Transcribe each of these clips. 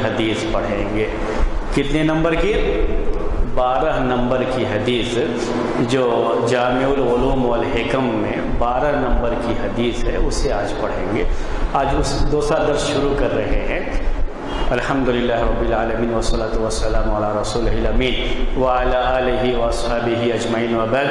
हदीस पढ़ेंगे। कितने नंबर की? बारह नंबर की हदीस, जो जामियालूम वलहकम में बारह नंबर की हदीस है, उसे आज पढ़ेंगे। आज उस दूसरा दर्स शुरू कर रहे हैं। अल्हम्दुलिल्लाह रब्बिल वसलत अला रसूलिल अमीन, व अला आलिहि व अस्हाबिहि अजमईन व बाद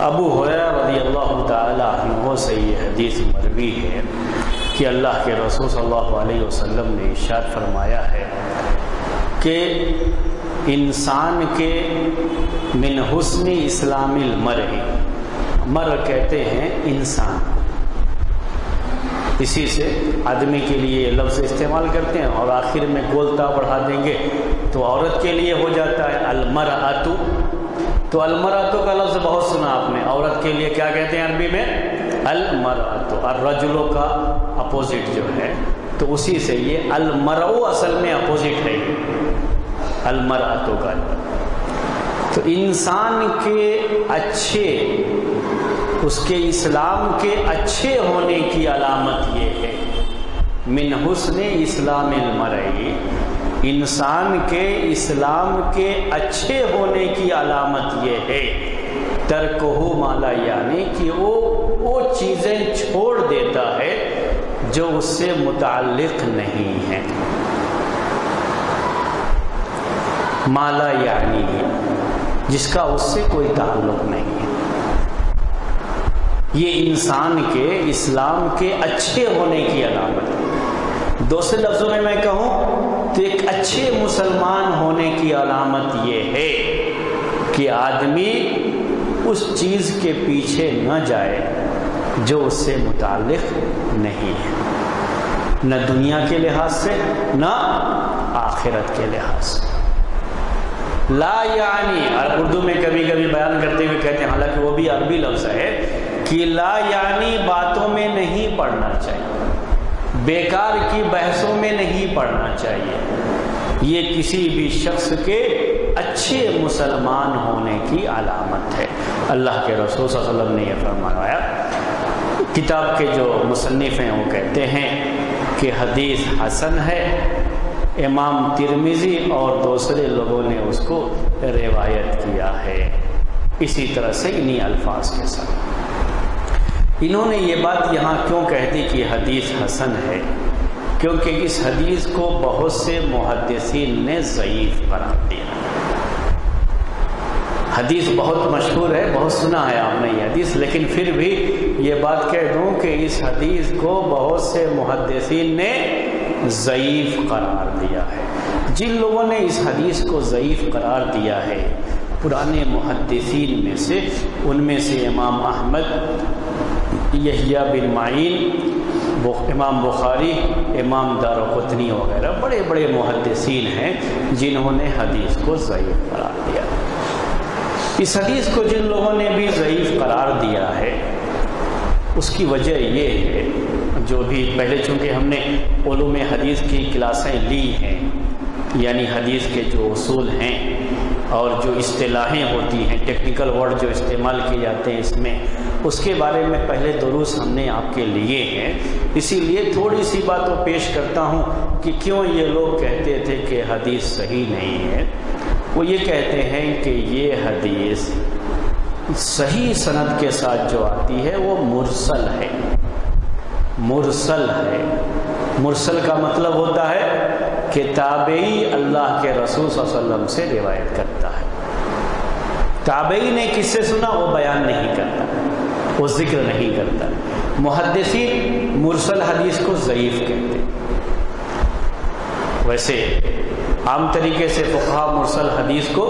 अबू हुरैरा रदी अल्लाह तहों से ये हदीस मरवी है कि अल्लाह के रसूल सल्लल्लाहु अलैहि वसल्लम ने इशार फरमाया है कि इंसान के मिन हुस्न इस्लामिल मर मर कहते हैं इंसान। इसी से आदमी के लिए लफ्ज़ इस्तेमाल करते हैं और आखिर में गोलता बढ़ा देंगे तो औरत के लिए हो जाता है अलमर आतु तो अलमरातो का लफ्ज़ बहुत सुना आपने। औरत के लिए क्या कहते हैं अरबी में? अलमरातो। और रजुलों का अपोजिट जो है तो उसी से ये अलमरऊ असल में अपोजिट है। अलमरातो का तो इंसान के अच्छे, उसके इस्लाम के अच्छे होने की अलामत ये है। मिन हुस्न इस्लाम मरई, इंसान के इस्लाम के अच्छे होने की अलामत ये है। तरकहू माला यानी कि वो वो चीज़ें छोड़ देता है जो उससे मुतालिक नहीं है। माला यानी है, जिसका उससे कोई ताल्लुक नहीं है। ये इंसान के इस्लाम के अच्छे होने की अलामत है। दूसरे लफ्ज़ों में मैं कहूँ तो एक अच्छे मुसलमान होने की अलामत ये है कि आदमी उस चीज़ के पीछे न जाए जो उससे मुतालिक नहीं है। न दुनिया के लिहाज से, न आखिरत के लिहाज से। ला यानी, और उर्दू में कभी कभी बयान करते हुए कहते हैं, हालाँकि वो भी अरबी लफ्ज़ है, कि ला यानी बातों में नहीं पढ़ना चाहिए। बेकार की बहसों में नहीं पढ़ना चाहिए। ये किसी भी शख्स के अच्छे मुसलमान होने की अलामत है। अल्लाह के रसूल वसल्लम ने यह फरमाया, किताब के जो मुसनफ़ हैं, वो कहते हैं कि हदीस हसन है इमाम तिरमिज़ी और दूसरे लोगों ने उसको रिवायत किया है। इसी तरह से इन्हीं अल्फाज के साथ। इन्होंने ये बात यहाँ क्यों कह दी कि हदीस हसन है? क्योंकि इस हदीस को बहुत से मुहदसिन ने ज़यीफ़ करार दिया। हदीस बहुत मशहूर है, बहुत सुना है आपने ये हदीस, लेकिन फिर भी ये बात कह दूँ कि इस हदीस को बहुत से मुहदसिन ने ज़यीफ़ करार दिया है। जिन लोगों ने इस हदीस को ज़यीफ़ करार दिया है, पुराने मुहदसिन में से, उनमें से इमाम अहमद, यहिया बिन माइन इमाम बुखारी, इमाम दारकतनी वगैरह बड़े बड़े मुहदसिन हैं, जिन्होंने हदीस को ज़यीफ़ करार दिया। इस हदीस को जिन लोगों ने भी ज़यीफ़ करार दिया है, उसकी वजह ये है जो भी पहले चूँकि हमने ओलूम हदीस की क्लासें ली हैं, यानी हदीस के जो असूल हैं और जो असलाहें होती हैं टेक्निकल वर्ड जो इस्तेमाल किए जाते हैं इसमें, उसके बारे में पहले दुरुस्त हमने आपके लिए हैं। इसीलिए थोड़ी सी बात तो पेश करता हूँ कि क्यों ये लोग कहते थे कि हदीस सही नहीं है। वो ये कहते हैं कि ये हदीस सही सनद के साथ जो आती है, वो मुरसल है। मुरसल है। मुरसल का मतलब होता है कि ताबई अल्लाह के रसूल वसल्लम से रिवायत करता है। ताबई ने किससे सुना? वो बयान नहीं करता। वो ज़िक्र नहीं करता। मुहदसी मुरसल हदीस को ज़यीफ़ कहते वैसे, आम तरीके से फ़ुका मुरसल हदीस को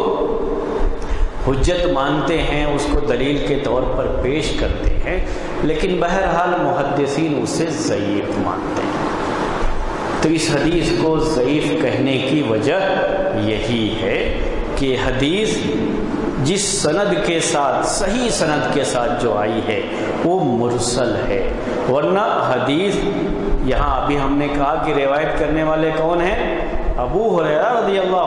हुज्जत मानते हैं, उसको दलील के तौर पर पेश करते हैं। लेकिन बहरहाल मुहदसिन उसे ज़यीफ़ मानते हैं। तो इस हदीस को ज़यीफ़ कहने की वजह यही है कि हदीस जिस सनद के साथ, सही सनद के साथ जो आई है, वो मुरसल है। वरना हदीस, यहाँ अभी हमने कहा कि रिवायत करने वाले कौन हैं? अबू हुरैरा रदी अल्लाह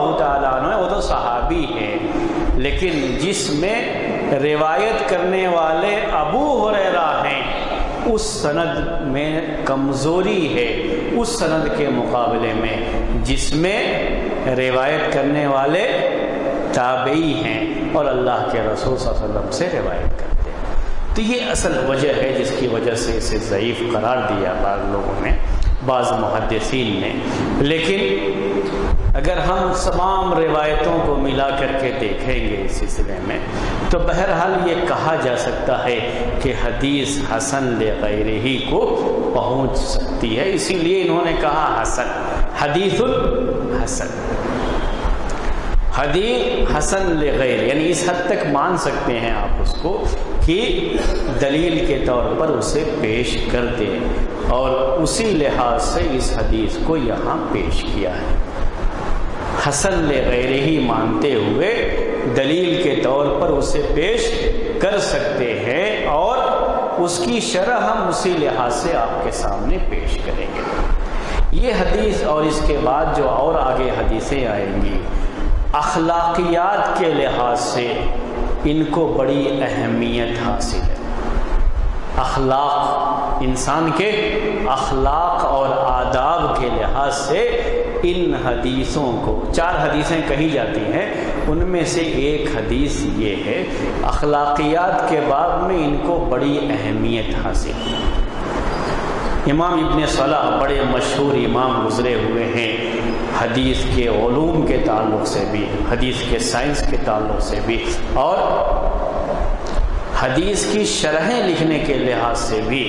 वो तो सहाबी हैं। लेकिन जिसमें रिवायत करने वाले अबू हुरैरा हैं। उस सनद में कमज़ोरी है, उस सनद के मुकाबले में, जिसमें रिवायत करने वाले ताबई हैं और अल्लाह के रसूल वसल्लम से रिवायत करते हैं। तो ये असल वजह है जिसकी वजह से इसे ज़यीफ़ करार दिया बाद लोगों ने, बाज़ मुहदसिन ने। लेकिन अगर हम तमाम रिवायतों को मिला करके देखेंगे इस सिलसिले में। तो बहरहाल ये कहा जा सकता है कि हदीस हसन गैर ही को पहुँच सकती है। इसीलिए इन्होंने कहा हसन। हदीसुल हसन। हदी हसन गैर, यानी इस हद तक मान सकते हैं आप उसको कि दलील के तौर पर उसे पेश कर दें और उसी लिहाज से इस हदीस को यहाँ पेश किया है। हसन गैर ही मानते हुए दलील के तौर पर उसे पेश कर सकते हैं और उसकी शरह हम उसी लिहाज से आपके सामने पेश करेंगे। ये हदीस और इसके बाद जो और आगे हदीसें आएँगी, अखलाकियात के लिहाज से इनको बड़ी अहमियत हासिल है। अखलाक इंसान के अखलाक और आदाब के लिहाज से इन हदीसों को, चार हदीसें कही जाती हैं, उनमें से एक हदीस ये है, अखलाकियात के बाद में इनको बड़ी अहमियत हासिल इमाम इबन सलाह बड़े मशहूर इमाम गुजरे हुए हैं, हदीस के ओलूम के ताल्लुक से भी, हदीस के साइंस के ताल्लुक से भी, और हदीस की शरहें लिखने के लिहाज से भी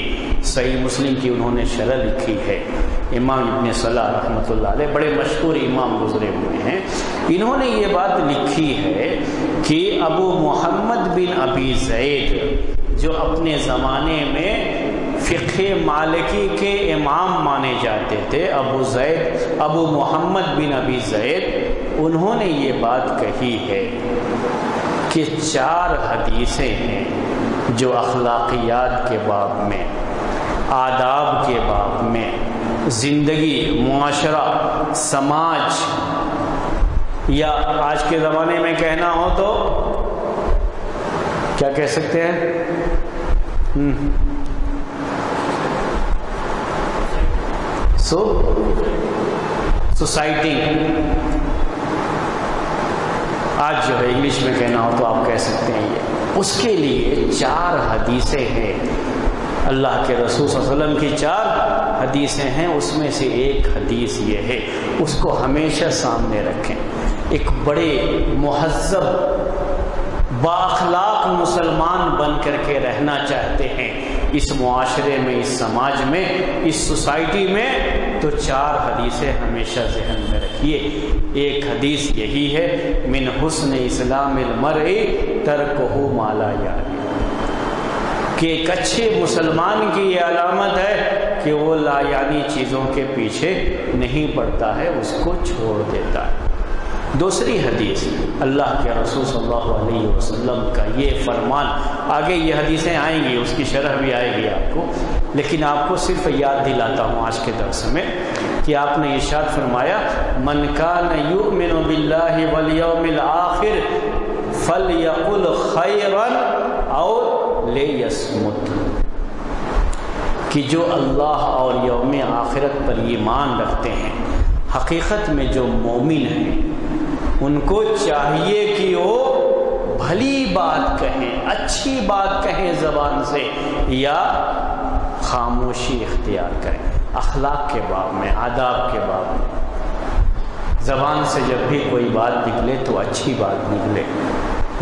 सही मुस्लिम की उन्होंने शरह लिखी है। इमाम इबन सलाह रहमत बड़े मशहूर इमाम गुजरे हुए हैं। इन्होंने ये बात लिखी है कि अबू मोहम्मद बिन अबी जैद, जो अपने ज़माने में फ़िक़ मालिकी के इमाम माने जाते थे, अबू जैद, अबू मोहम्मद बिन अबी जैद, उन्होंने ये बात कही है कि चार हदीसें हैं जो अखलाकियात के बाब में, आदाब के बाब में ज़िंदगी, मुआशरा, समाज या आज के ज़माने में कहना हो तो क्या कह सकते हैं? हम्म। सो सोसाइटी आज जो है इंग्लिश में कहना हो तो आप कह सकते हैं ये। उसके लिए चार हदीसें हैं। अल्लाह के रसूल वसल्लम की चार हदीसें हैं, उसमें से एक हदीस ये है, उसको हमेशा सामने रखें। एक बड़े महजब बाखलाक मुसलमान बन करके रहना चाहते हैं। इस मुआशरे में, इस समाज में, इस सोसाइटी में तो चार हदीसें हमेशा जहन में रखिए। एक हदीस यही है, मिन हुसन इस्लाम तर्क हो माला यानी कि एक अच्छे मुसलमान की ये अलामत है कि वो लायानी चीज़ों के पीछे नहीं पड़ता है, उसको छोड़ देता है। दूसरी हदीस, अल्लाह के रसूल सल्लल्लाहु अलैहि वसल्लम का ये फरमान, आगे ये हदीसें आएँगी, उसकी शरह भी आएगी आपको, लेकिन आपको सिर्फ़ याद दिलाता हूँ आज के दरस में कि आपने इशाद फरमाया, मन का वल आखिर फल यकुल खैरन और ले यसमुत कि जो अल्लाह और यौम आखिरत पर ईमान रखते हैं, हकीकत में जो मोमिन हैं, उनको चाहिए कि वो भली बात कहें, अच्छी बात कहें ज़बान से, या खामोशी इख्तियार करें, अखलाक के बाब में, आदाब के बाब में। ज़बान से जब भी कोई बात निकले तो अच्छी बात निकले।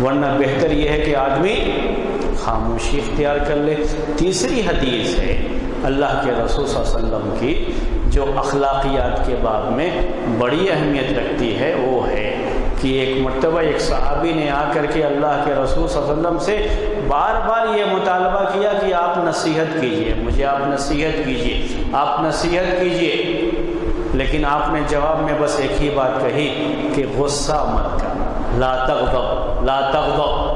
वरना बेहतर यह है कि आदमी खामोशी इख्तियार कर ले। तीसरी हदीस है अल्लाह के रसूल वसल्लम की, जो अखलाकियात के बाब में बड़ी अहमियत रखती है, वो है कि एक मरतबा, एक सहाबी ने आकर के अल्लाह के रसूल वसल्लम से बार बार ये मुतालबा किया कि आप नसीहत कीजिए। मुझे आप नसीहत कीजिए, आप नसीहत कीजिए। लेकिन आपने जवाब में बस एक ही बात कही कि गुस्सा मत करना। ला तकदब ला तकदब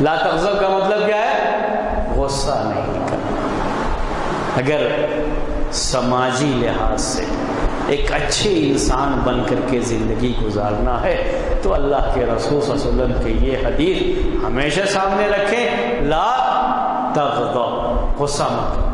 ला तफजब का मतलब क्या है? गुस्सा नहीं। अगर समाजी लिहाज से एक अच्छे इंसान बन करके ज़िंदगी गुजारना है तो अल्लाह के रसूल वसलम के ये हदीस हमेशा सामने रखें। ला तफजब गुस्सा मत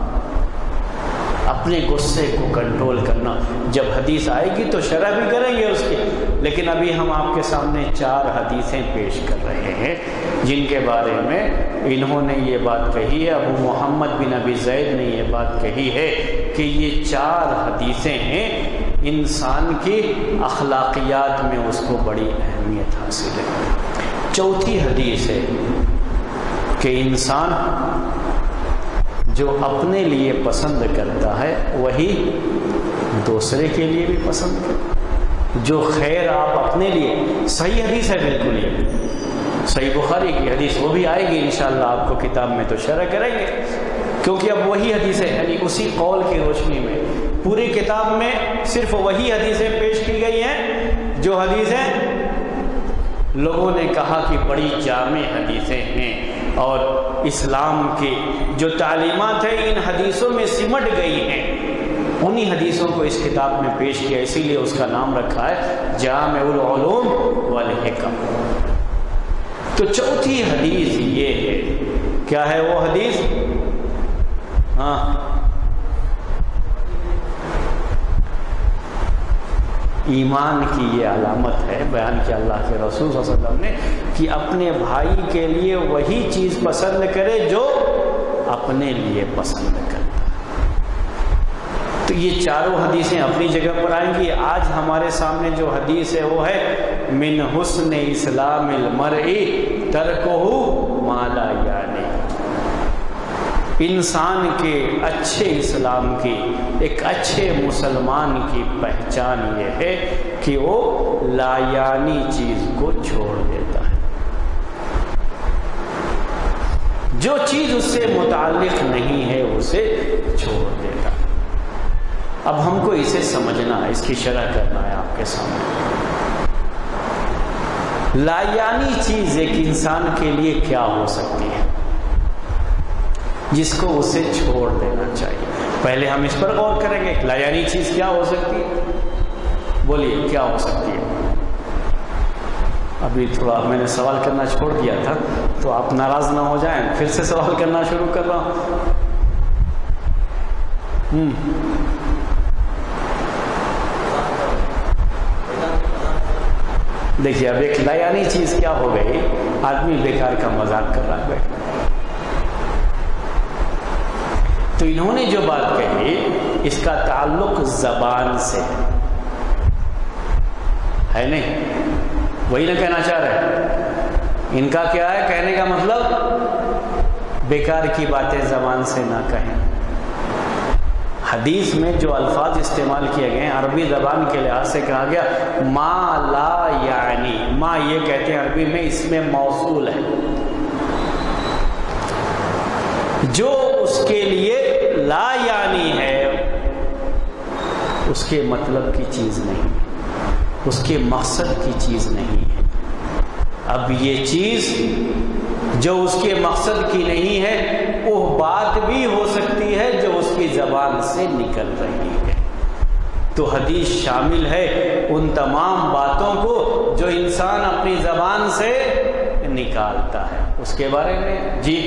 अपने गुस्से को कंट्रोल करना। जब हदीस आएगी तो शरह भी करेंगे उसकी। लेकिन अभी हम आपके सामने चार हदीसें पेश कर रहे हैं, जिनके बारे में इन्होंने ये बात कही है। अबू मोहम्मद बिन अबी जैद ने ये बात कही है कि ये चार हदीसें हैं, इंसान की अखलाकियात में उसको बड़ी अहमियत हासिल है। चौथी हदीस है कि इंसान जो अपने लिए पसंद करता है, वही दूसरे के लिए भी पसंद करता जो खैर आप अपने लिए, सही हदीस है बिल्कुल ये। सही बुखारी की हदीस, वो भी आएगी इन आपको किताब में तो शरह करेंगे। क्योंकि अब वही हदीसें, यानी उसी कौल की रोशनी में, पूरी किताब में सिर्फ़ वही हदीसें पेश की गई हैं, जो हदीसें, लोगों ने कहा कि बड़ी जाम हदीसें हैं। और इस्लाम के जो तालीमत हैं, इन हदीसों में सिमट गई हैं। उन्हीं हदीसों को इस किताब में पेश किया, इसीलिए उसका नाम रखा है जाम जामूम वलहकम तो चौथी हदीस ये है। क्या है वो हदीस? हाँ। ईमान की ये अलामत है, बयान किया अल्लाह के रसूल वसल्लम ने कि अपने भाई के लिए वही चीज़ पसंद करे जो अपने लिए पसंद करता तो ये चारों हदीसें अपनी जगह पर आएँगी। आज हमारे सामने जो हदीस है, वो है, मिन हुस्न इस्लाम मर तरको माला यानी इंसान के अच्छे इस्लाम की, एक अच्छे मुसलमान की पहचान ये है कि वो लायानी चीज़ को छोड़ देता है। जो चीज़ उससे मुतालिक नहीं है, उसे छोड़ देता है। अब हमको इसे समझना है, इसकी शरह करना है आपके सामने। लायानी चीज़ एक इंसान के लिए क्या हो सकती है? जिसको उसे छोड़ देना चाहिए। पहले हम इस पर गौर करेंगे लायानी चीज़ क्या हो सकती है? बोलिए, क्या हो सकती है? अभी थोड़ा मैंने सवाल करना छोड़ दिया था तो आप नाराज़ ना हो जाएँ, फिर से सवाल करना शुरू कर रहा हूँ। हम्म। देखिए, अब एक लयानी चीज़ क्या हो गई? आदमी बेकार का मज़ाक कर रहा है तो इन्होंने जो बात कही, इसका ताल्लुक जबान से है। नहीं? वही ना कहना चाह रहे इनका क्या है कहने का मतलब? बेकार की बातें जबान से ना कहें। हदीस में जो अल्फाज इस्तेमाल किए गए हैं, अरबी जबान के लिहाज से कहा गया, मा ला यानी माँ ये कहते हैं अरबी में, इसमें मौसूल है। जो उसके लिए ला यानी है। उसके मतलब की चीज़ नहीं। उसके मकसद की चीज़ नहीं। है अब ये चीज़ जो उसके मकसद की नहीं है, वो बात भी हो सकती है जो उसकी जबान से निकल रही है। तो हदीस शामिल है उन तमाम बातों को जो इंसान अपनी जबान से निकालता है। उसके बारे में? जी,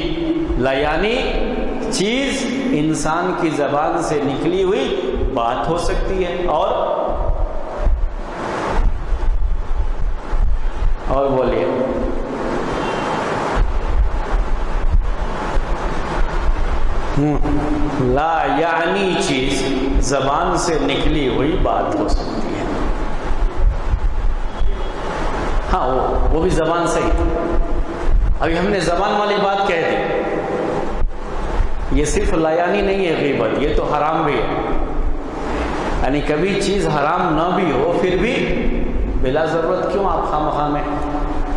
लयानी चीज़ इंसान की जबान से निकली हुई बात हो सकती है। और और बोलिए। ला यानी चीज़ जबान से निकली हुई बात हो सकती है। हाँ वो वो भी जबान सही अभी हमने जबान वाली बात कह दी। ये सिर्फ़ लयानी नहीं है गीबत, ये तो हराम भी है। यानी कभी चीज़ हराम ना भी हो, फिर भी बिला ज़रूरत क्यों आप खाम खा में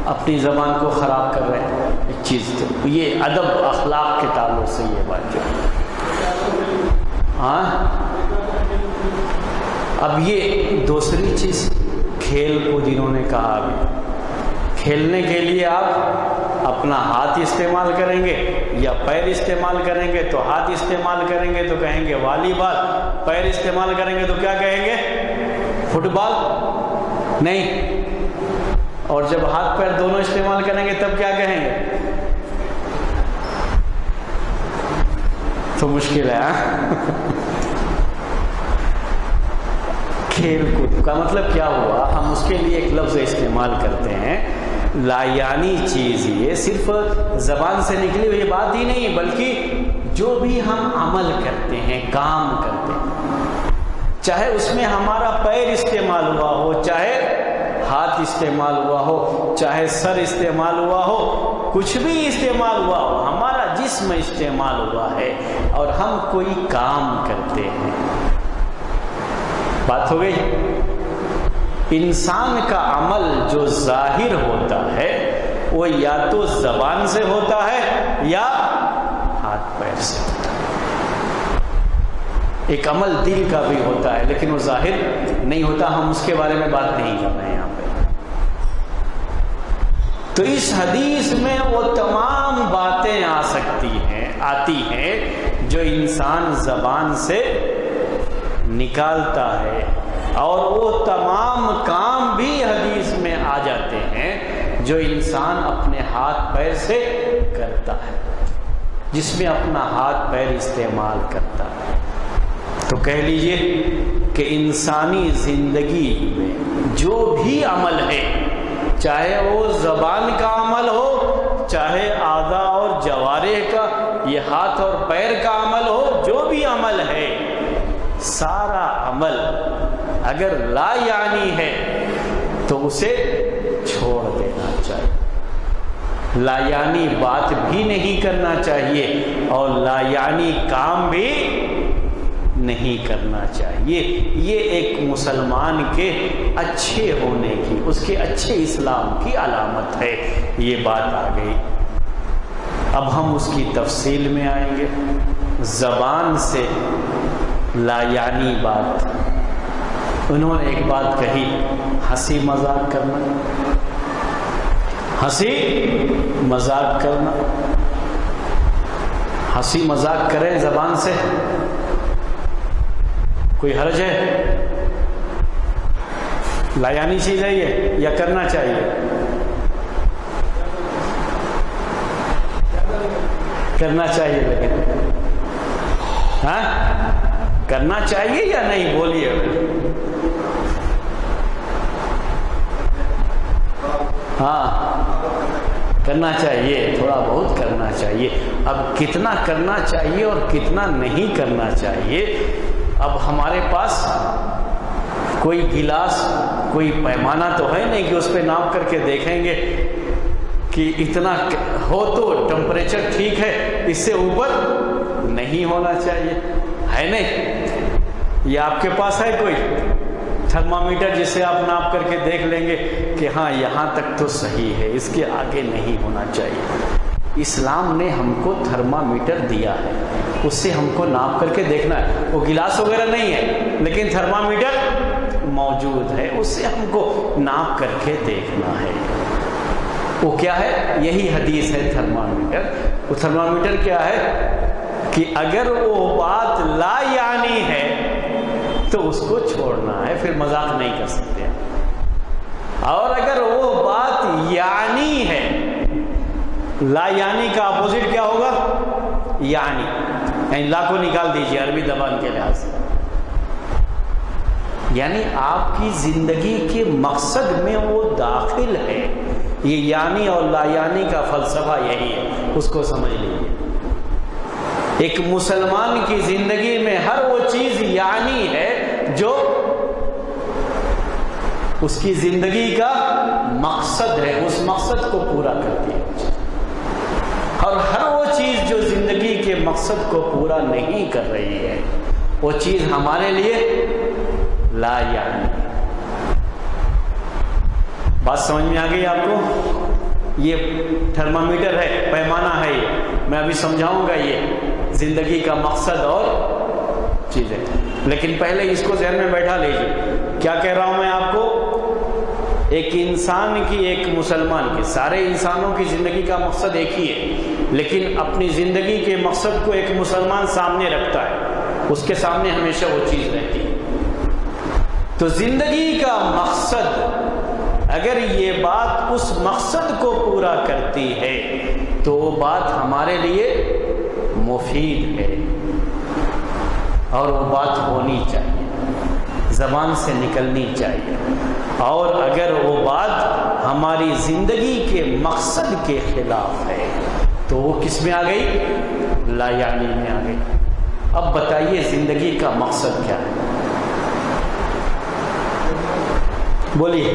अपनी जबान को खराब कर रहे हैं? एक चीज़ तो ये अदब अखलाक के ताल्लुक से ये बात जो हाँ? अब ये दूसरी चीज़, खेल को जिन्होंने कहा अभी। खेलने के लिए आप अपना हाथ इस्तेमाल करेंगे। या पैर इस्तेमाल करेंगे तो हाथ इस्तेमाल करेंगे तो कहेंगे वॉलीबॉल। पैर इस्तेमाल करेंगे तो क्या कहेंगे? फुटबॉल। नहीं। और जब हाथ पैर दोनों इस्तेमाल करेंगे तब क्या कहेंगे? तो मुश्किल है हाँ? खेल कूद का मतलब क्या हुआ? हम उसके लिए एक लफ्ज इस्तेमाल करते हैं। लायानी चीज़ ये सिर्फ़ जबान से निकली हुई बात ही नहीं, बल्कि जो भी हम अमल करते हैं, काम करते हैं, चाहे उसमें हमारा पैर इस्तेमाल हुआ हो, चाहे हाथ इस्तेमाल हुआ हो, चाहे सर इस्तेमाल हुआ हो, कुछ भी इस्तेमाल हुआ हो, हमारा जिस्म इस्तेमाल हुआ है और हम कोई काम करते हैं। बात हो गई? इंसान का अमल जो ज़ाहिर होता है वो या तो जबान से होता है या हाथ पैर से होता है। एक अमल दिल का भी होता है, लेकिन वो ज़ाहिर नहीं होता। हम उसके बारे में बात नहीं कर रहे हैं यहाँ पे। तो इस हदीस में वो तमाम बातें आ सकती हैं, आती हैं, जो इंसान जबान से निकालता है। और वो तमाम काम भी हदीस में आ जाते हैं जो इंसान अपने हाथ पैर से करता है, जिसमें अपना हाथ पैर इस्तेमाल करता है। तो कह लीजिए कि इंसानी ज़िंदगी में जो भी अमल है, चाहे वो जबान का अमल हो, चाहे आधा और जवारे का, ये हाथ और पैर का अमल हो, जो भी अमल है, सारा अमल अगर ला यानी है तो उसे छोड़ देना चाहिए। लायानी बात भी नहीं करना चाहिए और लायानी काम भी नहीं करना चाहिए। ये एक मुसलमान के अच्छे होने की, उसके अच्छे इस्लाम की अलामत है। ये बात आ गई। अब हम उसकी तफसील में आएँगे। जबान से लायानी बात उन्होंने एक बात कही, हँसी मज़ाक करना। हँसी मज़ाक करना। हँसी मज़ाक करें जबान से। कोई हर्ज है? लायानी चीज़ है ये या करना चाहिए? करना चाहिए लेकिन। हाँ? करना चाहिए या नहीं? बोलिए। हाँ करना चाहिए, थोड़ा बहुत करना चाहिए। अब कितना करना चाहिए और कितना नहीं करना चाहिए, अब हमारे पास कोई गिलास, कोई पैमाना तो है नहीं कि उस पर नाप करके देखेंगे कि इतना हो तो टेम्परेचर ठीक है, इससे ऊपर नहीं होना चाहिए। है नहीं? ये आपके पास है कोई? थर्मामीटर जिसे आप नाप करके देख लेंगे कि हाँ यहाँ तक तो सही है, इसके आगे नहीं होना चाहिए। इस्लाम ने हमको थर्मामीटर दिया है, उससे हमको नाप करके देखना है। वो गिलास वगैरह नहीं है, लेकिन थर्मामीटर मौजूद है, उससे हमको नाप करके देखना है। वो क्या है? यही हदीस है थर्मामीटर। वो थर्मामीटर क्या है? कि अगर वो बात ला यानी है तो उसको छोड़ना है, फिर मज़ाक नहीं कर सकते। और अगर वो बात यानी है, ला यानी का अपोजिट क्या होगा? यानी। यानी ला को निकाल दीजिए, अरबी जबान के लिहाज से। यानी आपकी ज़िंदगी के मकसद में वो दाखिल है। ये यानी और ला यानी का फलसफा यही है। उसको समझ लीजिए। एक मुसलमान की ज़िंदगी में हर वो चीज़ यानी है जो उसकी ज़िंदगी का मकसद है, उस मकसद को पूरा करती है। और हर वो चीज़ जो ज़िंदगी के मकसद को पूरा नहीं कर रही है, वो चीज़ हमारे लिए ला यानी बात समझ में आ गई आपको? ये थर्मामीटर है, पैमाना है ये। मैं अभी समझाऊँगा ये ज़िंदगी का मकसद और चीज़ें। लेकिन पहले इसको जहन में बैठा लीजिए। क्या कह रहा हूँ मैं आपको? एक इंसान की एक मुसलमान की, सारे इंसानों की ज़िंदगी का मकसद एक ही है, लेकिन अपनी ज़िंदगी के मकसद को एक मुसलमान सामने रखता है, उसके सामने हमेशा वो चीज़ रहती है। तो ज़िंदगी का मकसद, अगर ये बात उस मकसद को पूरा करती है तो वो बात हमारे लिए मुफीद है, और वो बात होनी चाहिए, ज़बान से निकलनी चाहिए। और अगर वो बात हमारी ज़िंदगी के मकसद के ख़िलाफ़ है तो वो किसमें आ गई? लायानी में आ गई। अब बताइए, ज़िंदगी का मकसद क्या है? बोलिए।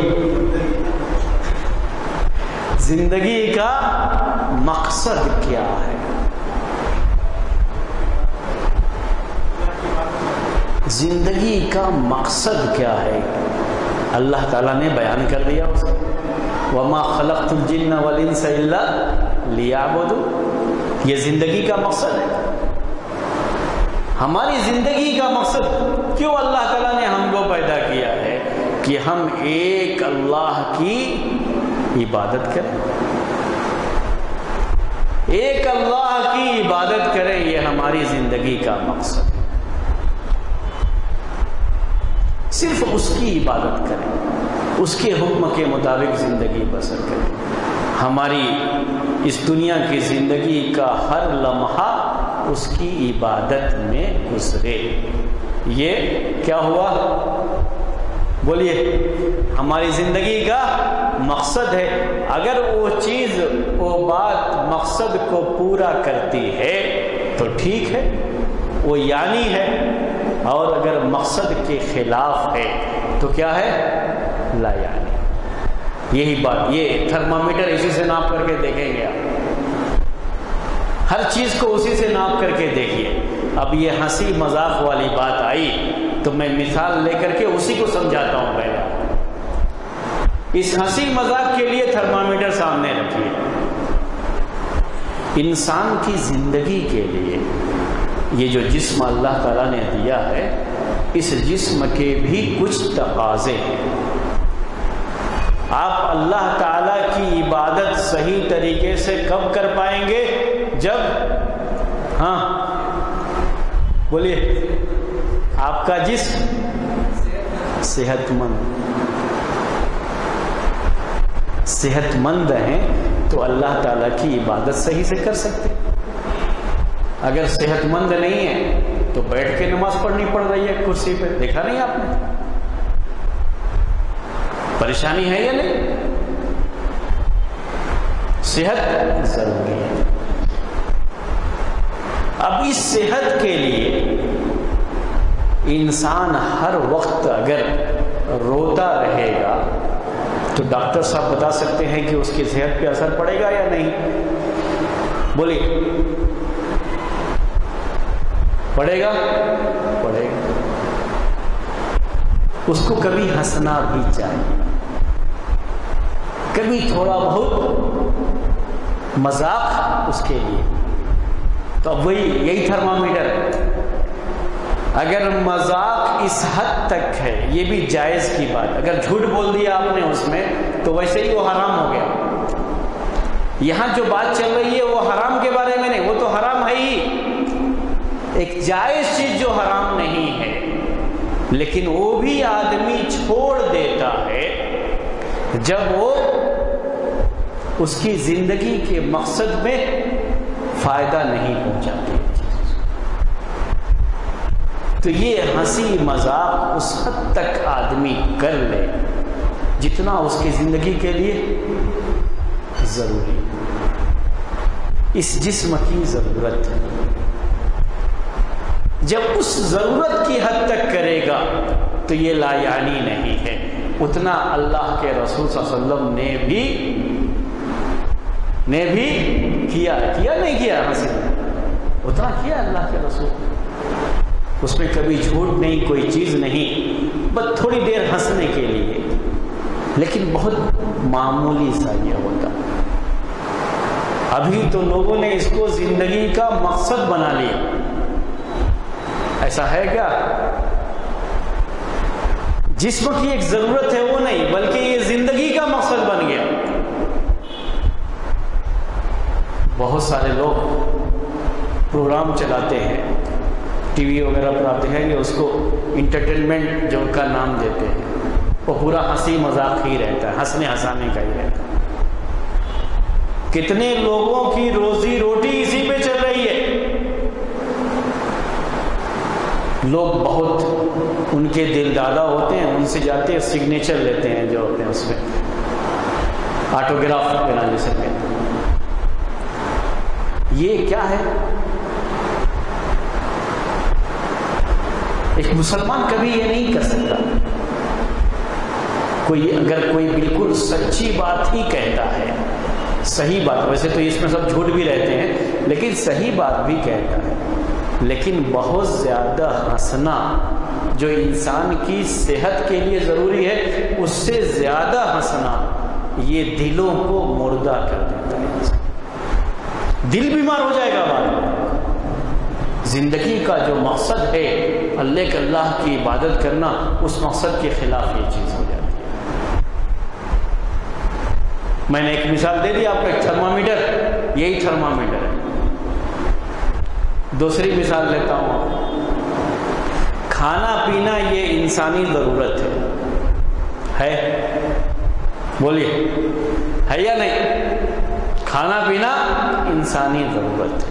ज़िंदगी का मकसद क्या है? ज़िंदगी का मकसद क्या है? अल्लाह ताला ने बयान कर दिया उसे। वमा खलकजिन वलिन लियाबुदु। ये ज़िंदगी का मकसद है। हमारी ज़िंदगी का मकसद क्यों अल्लाह ताला ने हमको पैदा किया है कि हम एक अल्लाह की इबादत करें? एक अल्लाह की इबादत करें, ये हमारी ज़िंदगी का मकसद सिर्फ़ उसकी इबादत करें। उसके हुक्म के मुताबिक ज़िंदगी बसर करें। हमारी इस दुनिया की ज़िंदगी का हर लम्हा उसकी इबादत में गुजरे। ये क्या हुआ? बोलिए, हमारी ज़िंदगी का मकसद है। अगर वो चीज़, वो बात मकसद को पूरा करती है तो ठीक है। वो यानी है। और अगर मकसद के खिलाफ है तो क्या है? लायानी यही बात, ये थर्मामीटर इसी से नाप करके देखेंगे आप। हर चीज़ को उसी से नाप करके देखिए। अब ये हँसी मज़ाक वाली बात आई तो मैं मिसाल लेकर के उसी को समझाता हूँ पहले। इस हँसी मज़ाक के लिए थर्मामीटर सामने रखिए। इंसान की ज़िंदगी के लिए, ये जो जिस्म अल्लाह ताला ने दिया है इस जिस्म के भी कुछ तकाजे। आप अल्लाह ताला की इबादत सही तरीके से कब कर पाएँगे? जब हाँ बोलिए, आपका जिस्म सेहतमंद सेहतमंद है तो अल्लाह ताला की इबादत सही से कर सकते अगर सेहतमंद नहीं है तो बैठ के नमाज़ पढ़नी पड़ रही है कुर्सी पे। देखा नहीं आपने? परेशानी है या नहीं? सेहत ज़रूरी है। अब इस सेहत के लिए इंसान हर वक्त अगर रोता रहेगा तो डॉक्टर साहब बता सकते हैं कि उसकी सेहत पे असर पड़ेगा या नहीं? बोलिए। पड़ेगा पड़ेगा उसको कभी हंसना भी चाहिए। कभी थोड़ा बहुत मज़ाक उसके लिए। तो अब वही, यही थर्मामीटर। है अगर मज़ाक इस हद तक है, ये भी जायज़ की बात। अगर झूठ बोल दिया आपने उसमें तो वैसे ही वो हराम हो गया। यहाँ जो बात चल रही है, वो हराम के बारे में नहीं, वो तो हराम है ही। एक जायज़ चीज़ जो हराम नहीं है, लेकिन वो भी आदमी छोड़ देता है, जब वो उसकी ज़िंदगी के मकसद में फ़ायदा नहीं पहुंचाती। तो ये हँसी मज़ाक उस हद तक आदमी कर ले, जितना उसकी ज़िंदगी के लिए ज़रूरी। इस जिस्म की ज़रूरत है। जब उस ज़रूरत की हद तक करेगा तो ये लायानी नहीं है। उतना अल्लाह के रसूल वसल्लम ने भी ने भी किया किया नहीं किया हासिल? उतना किया अल्लाह के रसूल उसमें कभी झूठ नहीं, कोई चीज़ नहीं, बस थोड़ी देर हंसने के लिए। लेकिन बहुत मामूली सा यह होता। अभी तो लोगों ने इसको ज़िंदगी का मकसद बना लिया। ऐसा है क्या? जिस्म की एक ज़रूरत है वो नहीं, बल्कि ये ज़िंदगी का मकसद बन गया। बहुत सारे लोग प्रोग्राम चलाते हैं, टीवी वगैरह पर हैं कि उसको इंटरटेनमेंट जो का नाम देते हैं, वो पूरा हँसी मज़ाक ही रहता है, हंसने हंसाने का ही रहता है। कितने लोगों की रोजी रोटी इसी पे चल रही है लोग बहुत उनके दिल दादा होते हैं, उनसे जाते हैं सिग्नेचर लेते हैं जो होते हैं उसमें। ऑटोग्राफ देना जैसे कहते हैं। ये क्या है? एक मुसलमान कभी ये नहीं कर सकता। कोई अगर कोई बिल्कुल सच्ची बात ही कहता है, सही बात, वैसे तो इसमें सब झूठ भी रहते हैं, लेकिन सही बात भी कहता है। लेकिन बहुत ज़्यादा हंसना जो इंसान की सेहत के लिए ज़रूरी है, उससे ज़्यादा हंसना, ये दिलों को मुर्दा कर देता है। दिल बीमार हो जाएगा में। ज़िंदगी का जो मकसद है, अल्लाह के अल्लाह की इबादत करना, उस मकसद के खिलाफ ये चीज़ हो जाती है। मैंने एक मिसाल दे दी आपको एक थर्मामीटर, यही थर्मामीटर है। दूसरी मिसाल लेता हूँ खाना पीना ये इंसानी ज़रूरत है। है? बोलिए। है या नहीं? खाना पीना इंसानी ज़रूरत है।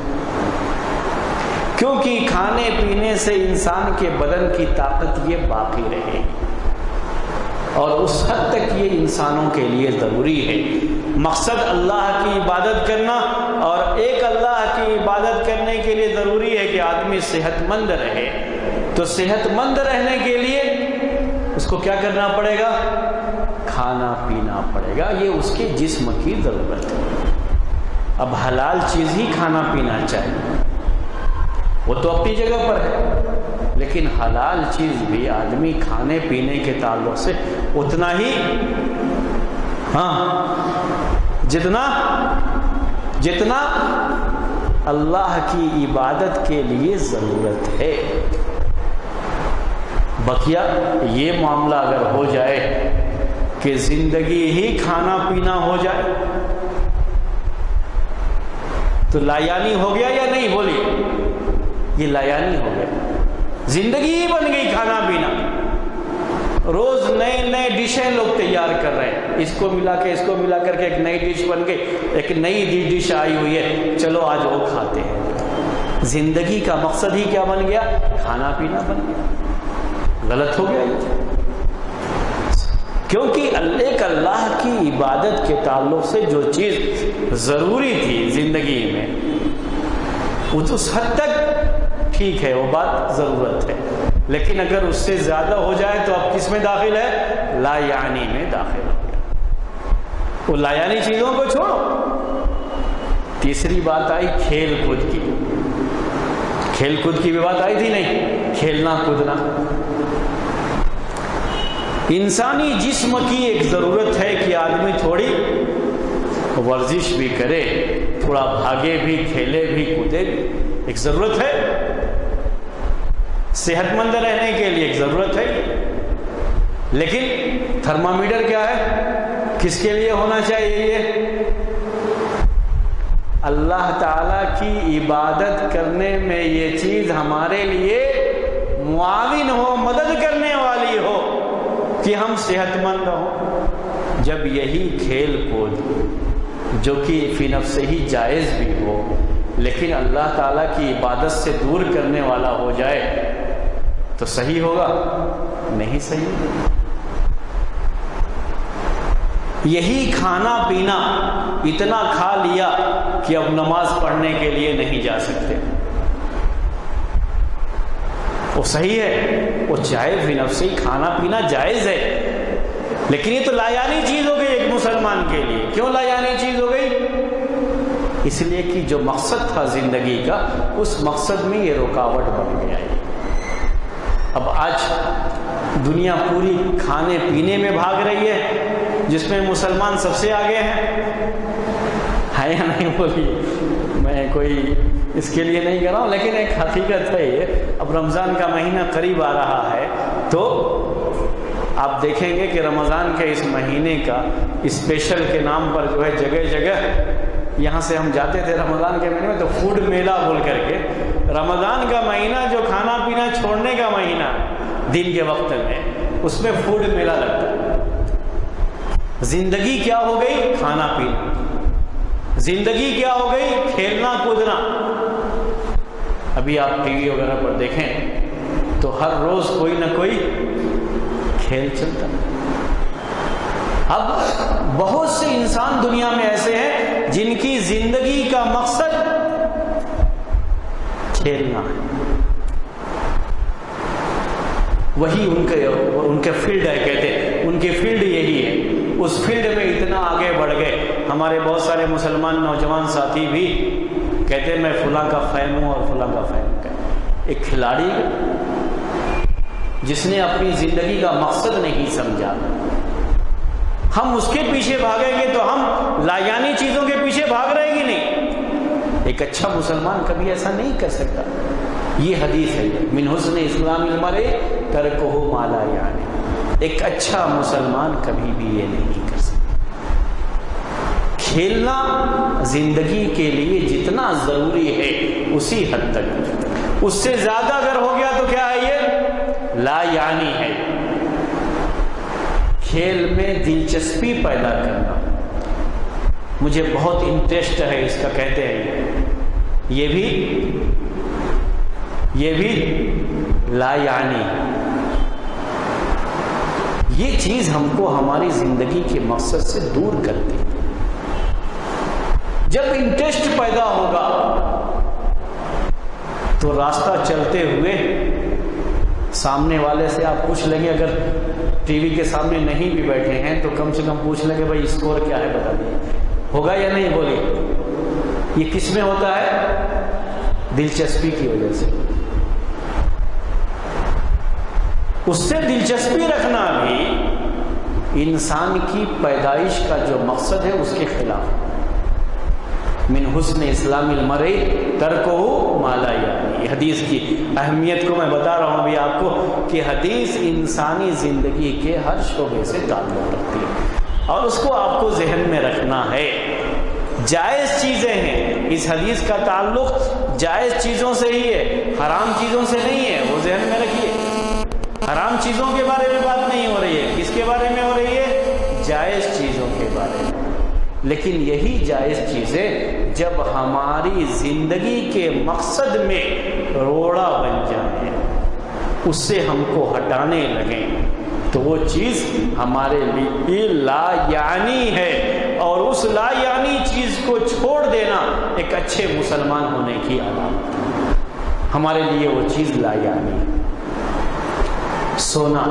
क्योंकि खाने पीने से इंसान के बदन की ताकत ये बाकी रहेगी। और उस हद तक ये इंसानों के लिए ज़रूरी है। मकसद अल्लाह की इबादत करना एक अल्लाह की इबादत करने के लिए ज़रूरी है कि आदमी सेहतमंद रहे। तो सेहतमंद रहने के लिए उसको क्या करना पड़ेगा? खाना पीना पड़ेगा। ये उसके जिस्म की ज़रूरत है। अब हलाल चीज़ ही खाना पीना चाहिए। वो तो अपनी जगह पर है। लेकिन हलाल चीज़ भी आदमी खाने पीने के ताल्लुक से उतना ही हाँ जितना जितना अल्लाह की इबादत के लिए ज़रूरत है। बकिया, ये मामला अगर हो जाए कि ज़िंदगी ही खाना पीना हो जाए तो लायानी हो गया या नहीं? बोलिए। ये लायानी हो गया। ज़िंदगी ही बन गई खाना पीना। रोज नए नए डिशें लोग तैयार कर रहे हैं। इसको मिला के इसको मिला करके एक नई डिश बन गई एक नई डिश आई हुई है। चलो आज वो खाते हैं। ज़िंदगी का मकसद ही क्या बन गया? खाना पीना बन गया। गलत हो गया क्योंकि अल्लाह अल्लाह की इबादत के ताल्लुक से जो चीज़ ज़रूरी थी ज़िंदगी में, वो तो उस हद तक ठीक है, वो बात ज़रूरत है। लेकिन अगर उससे ज़्यादा हो जाए तो अब किसमें दाखिल है? लायानी में दाखिल हो गया। वो लायानी चीज़ों को छोड़ो। तीसरी बात आई, खेल कूद की। खेल कूद की भी बात आई थी नहीं, खेलना कूदना। इंसानी जिस्म की एक ज़रूरत है कि आदमी थोड़ी वर्जिश भी करे, थोड़ा भागे भी, खेले भी, कूदे। एक ज़रूरत है सेहतमंद रहने के लिए एक ज़रूरत है। लेकिन थर्मामीटर क्या है? किसके लिए होना चाहिए ये? अल्लाह ताला की इबादत करने में ये चीज़ हमारे लिए मुआविन हो, मदद करने वाली हो कि हम सेहतमंद हों। जब यही खेल कूद जो कि फिनफ से ही जायज़ भी हो, लेकिन अल्लाह ताला की इबादत से दूर करने वाला हो जाए तो सही होगा? नहीं सही। यही खाना पीना इतना खा लिया कि अब नमाज़ पढ़ने के लिए नहीं जा सकते। वो सही है, वो चाहे फिनफ से खाना पीना जायज़ है। लेकिन ये तो लायानी चीज़ हो गई एक मुसलमान के लिए। क्यों लायानी चीज़ हो गई? इसलिए कि जो मकसद था ज़िंदगी का, उस मकसद में ये रुकावट बन गया है। अब आज दुनिया पूरी खाने पीने में भाग रही है, जिसमें मुसलमान सबसे आगे हैं। है या नहीं बोलिए? मैं कोई इसके लिए नहीं कर रहा हूँ, लेकिन एक हकीकत है ये, अब रमज़ान का महीना करीब आ रहा है तो आप देखेंगे कि रमज़ान के इस महीने का स्पेशल के नाम पर जो है जगह जगह यहाँ से हम जाते थे रमज़ान के महीने में तो फ़ूड मेला बोल करके रमज़ान का महीना जो खाना पीना छोड़ने का महीना, दिन के वक्त में, उसमें फ़ूड मेला लगता है। ज़िंदगी क्या हो गई? खाना पीना। ज़िंदगी क्या हो गई? खेलना कूदना। अभी आप टीवी वगैरह पर देखें तो हर रोज कोई ना कोई खेल चलता अब बहुत से इंसान दुनिया में ऐसे हैं जिनकी ज़िंदगी का मकसद खेलना है वही उनके उनके फ़ील्ड है, कहते उनकी फ़ील्ड यही है। उस फ़ील्ड में इतना आगे बढ़ गए। हमारे बहुत सारे मुसलमान नौजवान साथी भी कहते मैं फुला का फ़ैन हूँ और फुला का फ़ैन का एक खिलाड़ी जिसने अपनी ज़िंदगी का मकसद नहीं समझा। हम उसके पीछे भागेंगे तो हम लायानी चीज़ों के पीछे भाग रहेगी नहीं। एक अच्छा मुसलमान कभी ऐसा नहीं कर सकता। ये हदीस है। मिन हुसन इस्लाम मरे कर को माला यानी। एक अच्छा मुसलमान कभी भी ये नहीं कर सकता। खेलना ज़िंदगी के लिए जितना ज़रूरी है, उसी हद तक उससे ज़्यादा अगर हो गया तो क्या है ये? ला यानी है। खेल में दिलचस्पी पैदा करना। मुझे बहुत इंटरेस्ट है इसका, कहते हैं ये। भी ये भी लायानी ये चीज़ हमको हमारी ज़िंदगी के मकसद से दूर करती जब इंटरेस्ट पैदा होगा तो रास्ता चलते हुए सामने वाले से आप पूछ लेंगे, अगर टीवी के सामने नहीं भी बैठे हैं तो कम से कम पूछ लेंगे, भाई स्कोर क्या है बता दिए होगा या नहीं बोलिए? ये किसमें होता है? दिलचस्पी की वजह से। उससे दिलचस्पी रखना भी इंसान की पैदाइश का जो मकसद है, उसके खिलाफ। मिन हुसन इस्लाम मरे तर्को माला यानी। हदीस की अहमियत को मैं बता रहा हूँ अभी आपको कि हदीस इंसानी ज़िंदगी के हर शोबे से ताल्लुक़ रखती है। और उसको आपको जहन में रखना है। जायज़ चीज़ें हैं। इस हदीस का ताल्लुक जायज़ चीज़ों से ही है, हराम चीज़ों से नहीं है। वो जहन में रखिए। हराम चीज़ों के बारे में बात नहीं हो रही है। किसके बारे में हो रही है? जायज़ चीज़ों के बारे में। लेकिन यही जायज़ चीज़ें जब हमारी ज़िंदगी के मकसद में रोड़ा बन जाए उससे हमको हटाने लगे। तो वो चीज़ हमारे लिए लायानी है। और उस लायानी चीज़ को छोड़ देना एक अच्छे मुसलमान होने की है। हमारे लिए वो चीज़ लायानी सोना।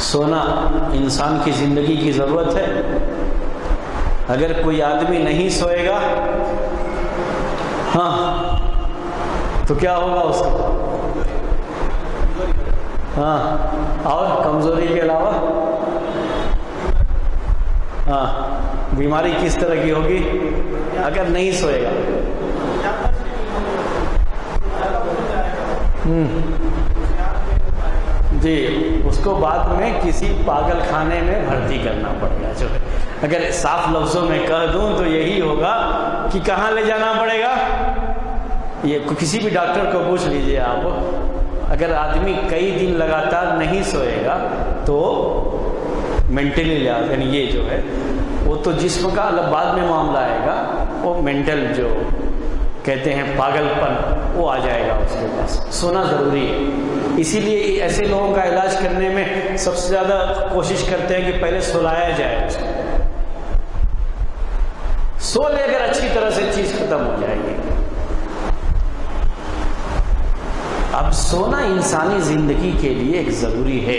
सोना इंसान की ज़िंदगी की ज़रूरत है। अगर कोई आदमी नहीं सोएगा हाँ तो क्या होगा उसका हाँ और कमज़ोरी के अलावा। हाँ बीमारी किस तरह की होगी? अगर नहीं सोएगा। हम्म। जी, उसको बाद में किसी पागल खाने में भर्ती करना पड़ेगा, जो अगर साफ़ लफ्ज़ों में कह दूँ तो यही होगा कि कहाँ ले जाना पड़ेगा? ये किसी भी डॉक्टर को पूछ लीजिए आप। अगर आदमी कई दिन लगातार नहीं सोएगा तो मेंटली लिहाज, यानी ये जो है, वो तो जिस्म का अलग बाद में मामला आएगा, वो मेंटल जो कहते हैं पागलपन, वो आ जाएगा उसके पास। सोना ज़रूरी है। इसीलिए ऐसे लोगों का इलाज करने में सबसे ज़्यादा कोशिश करते हैं कि पहले सुलाया जाए उसको। सो ले अगर अच्छी तरह से चीज़ खत्म हो जाएगी। अब सोना इंसानी ज़िंदगी के लिए एक ज़रूरी है।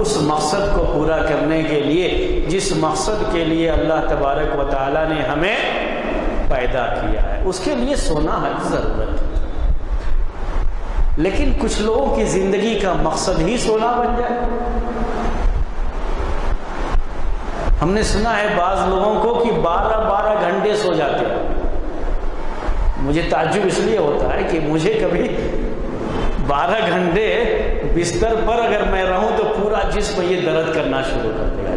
उस मकसद को पूरा करने के लिए, जिस मकसद के लिए अल्लाह तबारक व ताली ने हमें पैदा किया है, उसके लिए सोना हर ज़रूरत है। लेकिन कुछ लोगों की ज़िंदगी का मकसद ही सोना बन जाए। हमने सुना है बाज लोगों को कि 12-12 घंटे सो जाते हैं। मुझे ताजुब इसलिए होता है कि मुझे कभी 12 घंटे बिस्तर पर अगर मैं रहूँ तो पूरा जिसम ये दर्द करना शुरू कर देगा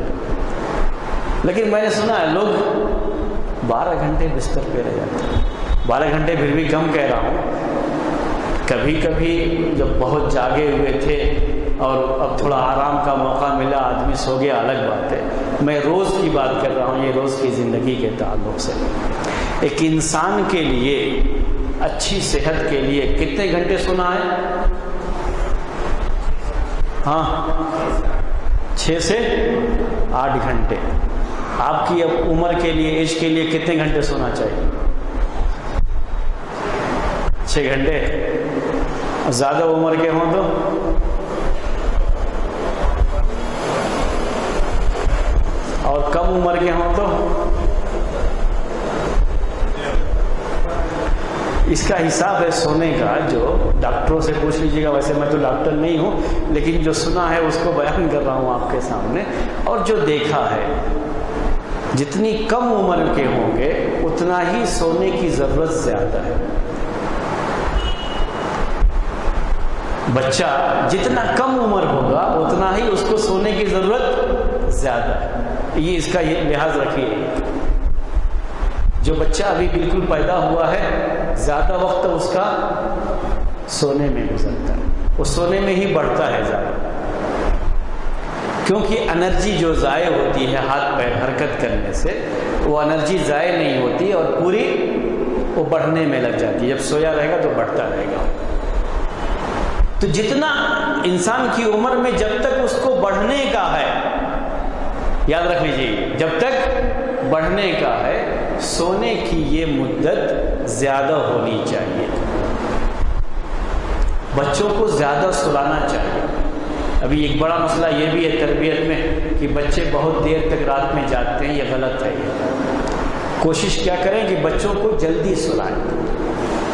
लेकिन मैंने सुना है, लोग बारह घंटे बिस्तर पे रह जाते हैं। बारह घंटे फिर भी कम कह रहा हूँ। कभी कभी जब बहुत जागे हुए थे और अब थोड़ा आराम का मौका मिला, आदमी सो गया, अलग बात है। मैं रोज़ की बात कर रहा हूँ, ये रोज़ की ज़िंदगी के ताल्लुक से। एक इंसान के लिए अच्छी सेहत के लिए कितने घंटे सोना है? हाँ। छ से आठ घंटे। आपकी अब उम्र के लिए, एज के लिए कितने घंटे सोना चाहिए? छः घंटे। ज़्यादा उम्र के हों तो? और कम उम्र के हों तो? इसका हिसाब है सोने का, जो डॉक्टरों से पूछ लीजिएगा, वैसे मैं तो डॉक्टर नहीं हूँ, लेकिन जो सुना है उसको बयान कर रहा हूँ आपके सामने, और जो देखा है, जितनी कम उम्र के होंगे, उतना ही सोने की ज़रूरत ज़्यादा है। बच्चा जितना कम उम्र होगा, उतना ही उसको सोने की ज़रूरत ज़्यादा है। ये इसका ये लिहाज रखिए। जो बच्चा अभी बिल्कुल पैदा हुआ है, ज़्यादा वक्त उसका सोने में गुजरता है। वो सोने में ही बढ़ता है ज़्यादा। क्योंकि एनर्जी जो ज़ाय होती है हाथ पैर हरकत करने से, वो एनर्जी ज़ाय नहीं होती और पूरी वो बढ़ने में लग जाती है। जब सोया रहेगा तो बढ़ता रहेगा। तो जितना इंसान की उम्र में जब तक उसको बढ़ने का है, याद रख लीजिए, जब तक बढ़ने का है सोने की ये मुद्दत ज़्यादा होनी चाहिए। बच्चों को ज़्यादा सुलाना चाहिए। अभी एक बड़ा मसला ये भी है तरबियत में कि बच्चे बहुत देर तक रात में जागते हैं, ये गलत है। कोशिश क्या करें कि बच्चों को जल्दी सुलाएँ।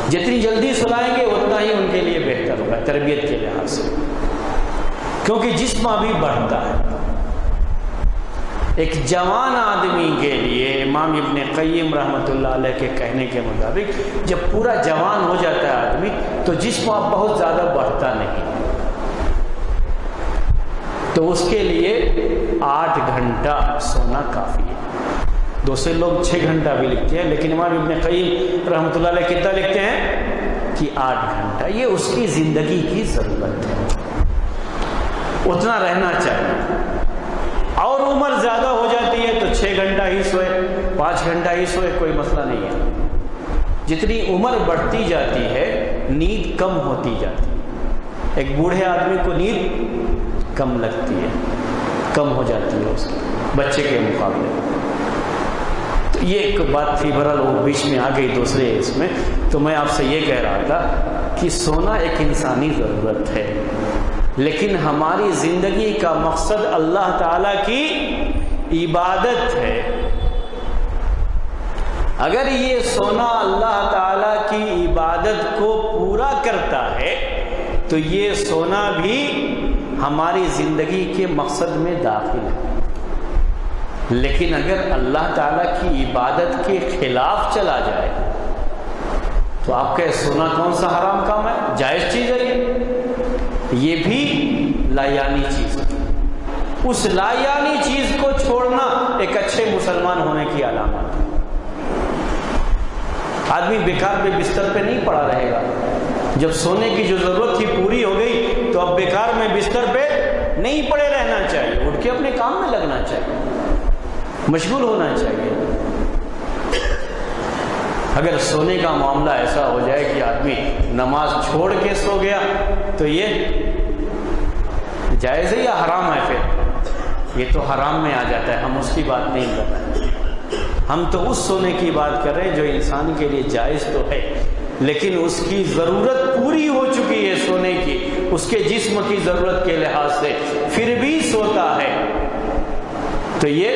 जितनी जल्दी सुलाएँगे, उतना ही उनके लिए बेहतर होगा, तरबियत के लिहाज से। क्योंकि जिस्म अभी बढ़ता है। एक जवान आदमी के लिए इमाम इब्ने क़य्यम रहमतुल्लाह के कहने के मुताबिक, जब पूरा जवान हो जाता है आदमी तो जिसको आप बहुत ज़्यादा बढ़ता नहीं। तो उसके लिए आठ घंटा सोना काफ़ी है। दूसरे लोग छः घंटा भी लिखते हैं, लेकिन इमाम इब्ने क़य्यम रहमतुल्लाह कितना लिखते हैं? कि आठ घंटा। ये उसकी ज़िंदगी की ज़रूरत है। उतना रहना चाहिए। और उम्र ज़्यादा हो जाती है तो छह घंटा ही सोए। पाँच घंटा ही सोए, कोई मसला नहीं है। जितनी उम्र बढ़ती जाती है, नींद कम होती जाती है। एक बूढ़े आदमी को नींद कम लगती है, कम हो जाती है उसकी, बच्चे के मुकाबले। तो ये एक बात थी बहरहाल, वो बीच में आ गई दूसरे इसमें। तो मैं आपसे ये कह रहा था कि सोना एक इंसानी ज़रूरत है, लेकिन हमारी ज़िंदगी का मकसद अल्लाह ताला की इबादत है। अगर ये सोना अल्लाह ताला की इबादत को पूरा करता है तो ये सोना भी हमारी ज़िंदगी के मकसद में दाखिल है। लेकिन अगर अल्लाह ताला की इबादत के खिलाफ चला जाए तो आपका सोना कौन सा हराम काम है? जायज़ चीज़ है ये। ये भी लायानी चीज़ है। उस लायानी चीज़ को छोड़ना एक अच्छे मुसलमान होने की अलामत है। आदमी बेकार में बिस्तर पे नहीं पड़ा रहेगा। जब सोने की जो ज़रूरत थी पूरी हो गई तो अब बेकार में बिस्तर पे नहीं पड़े रहना चाहिए। उठ के अपने काम में लगना चाहिए। मशगूल होना चाहिए। अगर सोने का मामला ऐसा हो जाए कि आदमी नमाज़ छोड़ के सो गया तो ये जायज़ है या हराम है फिर? ये तो हराम में आ जाता है, हम उसकी बात नहीं कर रहे। हम तो उस सोने की बात कर रहे हैं जो इंसान के लिए जायज़ तो है, लेकिन उसकी ज़रूरत पूरी हो चुकी है सोने की, उसके जिस्म की ज़रूरत के लिहाज से, फिर भी सोता है। तो ये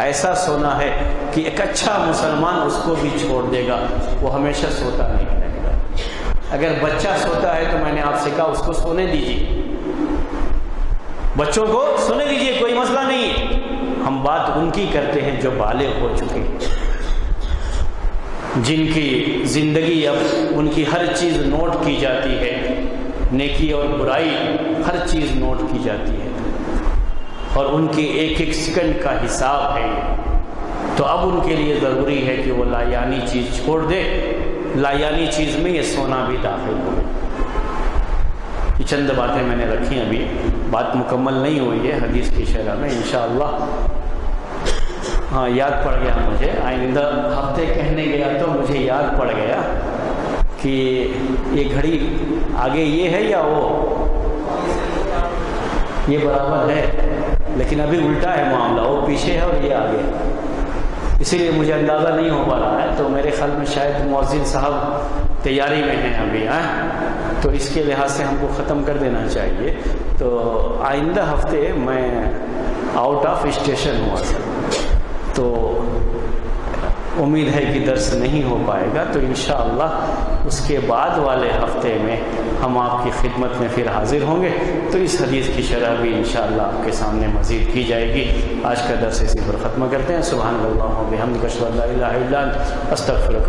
ऐसा सोना है कि एक अच्छा मुसलमान उसको भी छोड़ देगा, वो हमेशा सोता नहीं रहेगा। अगर बच्चा सोता है तो मैंने आपसे कहा, उसको सोने दीजिए। बच्चों को सोने दीजिए, कोई मसला नहीं है। हम बात उनकी करते हैं जो बाले हो चुके जिनकी ज़िंदगी अब उनकी हर चीज़ नोट की जाती है। नेकी और बुराई हर चीज़ नोट की जाती है। और उनके एक एक सेकंड का हिसाब है। तो अब उनके लिए ज़रूरी है कि वो लायानी चीज़ छोड़ दे। लायानी चीज़ में ये सोना भी दाखिल हो। चंद बातें मैंने रखी अभी। बात मुकम्मल नहीं हुई है, हदीस की शरह में इन हाँ याद पड़ गया मुझे। आइंदा हफ़्ते कहने गया तो मुझे याद पड़ गया कि ये घड़ी आगे ये है या वो? ये बराबर है, लेकिन अभी उल्टा है मामला। वो पीछे है और ये आगे इसीलिए मुझे अंदाज़ा नहीं हो पा रहा है। तो मेरे ख्याल में शायद मोजिन साहब तैयारी में हैं अभी हाँ? तो इसके लिहाज से हमको ख़त्म कर देना चाहिए। तो आइंदा हफ़्ते मैं आउट ऑफ़ स्टेशन हुआ था तो उम्मीद है कि दर्स नहीं हो पाएगा तो इन उसके बाद वाले हफ़्ते में हम आपकी खिदमत में फिर हाजिर होंगे। तो इस हदीस की शरह भी इन आपके सामने मज़ीद की जाएगी। आज का दर्स इसी पर ख़त्म करते हैं। सुबह अल्लाह हम कशर अस्तफ़र